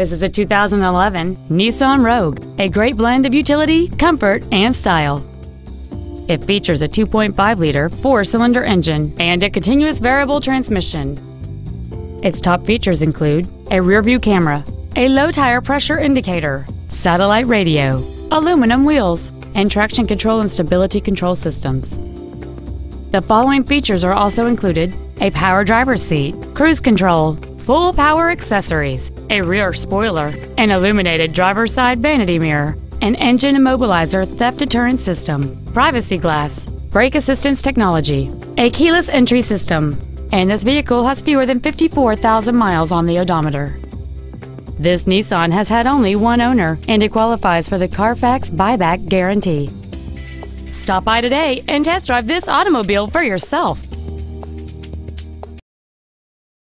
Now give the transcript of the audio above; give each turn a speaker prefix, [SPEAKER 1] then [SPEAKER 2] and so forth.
[SPEAKER 1] This is a 2011 Nissan Rogue, a great blend of utility, comfort, and style. It features a 2.5-liter four-cylinder engine and a continuous variable transmission. Its top features include a rear-view camera, a low-tire pressure indicator, satellite radio, aluminum wheels, and traction control and stability control systems. The following features are also included a power driver's seat, cruise control, full power accessories, a rear spoiler, an illuminated driver's side vanity mirror, an engine immobilizer theft deterrent system, privacy glass, brake assistance technology, a keyless entry system, and this vehicle has fewer than 54,000 miles on the odometer. This Nissan has had only one owner and it qualifies for the Carfax buyback guarantee. Stop by today and test drive this automobile for yourself.